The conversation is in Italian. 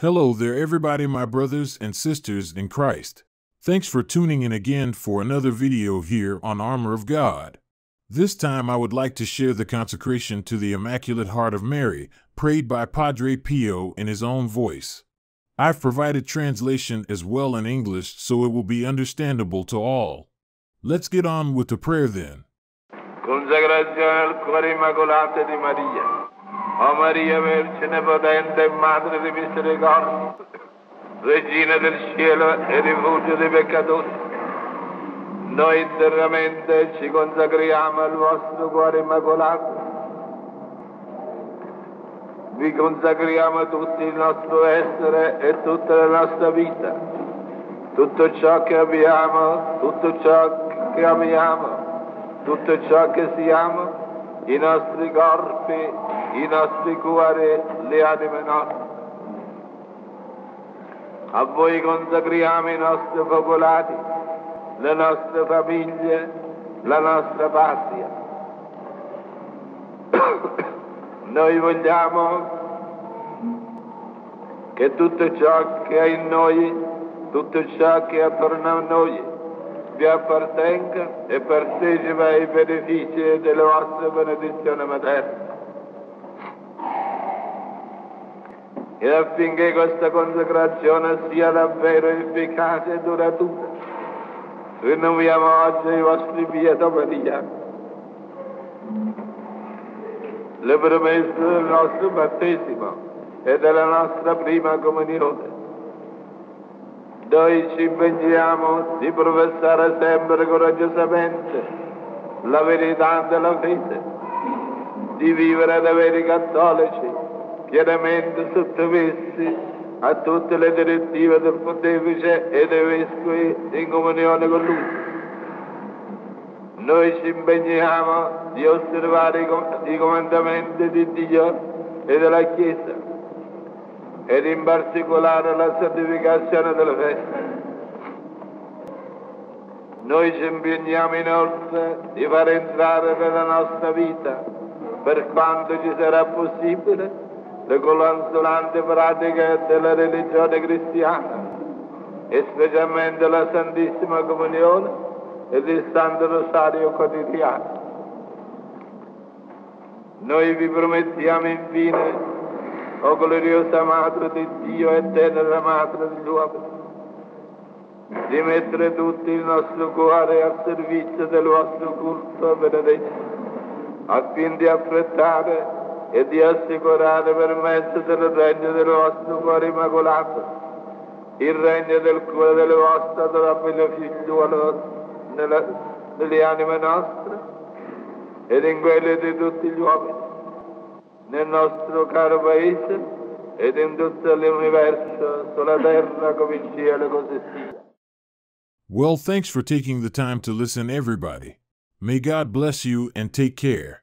Hello there, everybody, my brothers and sisters in Christ. Thanks for tuning in again for another video here on Armor of God. This time I would like to share the consecration to the Immaculate Heart of Mary, prayed by Padre Pio in his own voice. I've provided translation as well in English so it will be understandable to all. Let's get on with the prayer then. Consacrazione al cuore immacolato di Maria. O Maria Vergine potente e Madre di misericordia, Regina del cielo e rifugio dei peccatori, noi interamente ci consacriamo al vostro cuore immacolato. Vi consacriamo tutto il nostro essere e tutta la nostra vita, tutto ciò che abbiamo, tutto ciò che amiamo, tutto ciò che siamo, i nostri corpi, i nostri cuori, le anime nostre. A voi consacriamo i nostri popolati, le nostre famiglie, la nostra patria. Noi vogliamo che tutto ciò che è in noi, tutto ciò che è attorno a noi, vi appartenga e partecipa ai benefici delle vostre benedizioni materne. E affinché questa consacrazione sia davvero efficace e duratura, rinnoviamo oggi i vostri pieto pariani. Le promesse del nostro battesimo e della nostra prima comunione noi ci impegniamo di professare sempre coraggiosamente la verità della fede, di vivere da veri cattolici, pienamente sottomessi a tutte le direttive del pontefice e dei vescovi in comunione con lui. Noi ci impegniamo di osservare i comandamenti di Dio e della Chiesa ed in particolare la santificazione delle feste. Noi ci impegniamo inoltre di far entrare nella nostra vita, per quanto ci sarà possibile, le consolanti pratiche della religione cristiana, e specialmente la Santissima Comunione e il Santo Rosario quotidiano. Noi vi promettiamo infine o gloriosa Madre di Dio e tenera Madre degli uomini, di mettere tutto il nostro cuore al servizio del vostro culto benedetto, affinché di affrettare e di assicurare per mezzo del regno del vostro cuore immacolato il regno del cuore del vostro adorabile figliuolo nelle, nelle anime nostre ed in quelle di tutti gli uomini nel nostro caro paese ed in tutto l'universo, sulla terra come cielo così sia. Well, thanks for taking the time to listen, everybody. May God bless you and take care.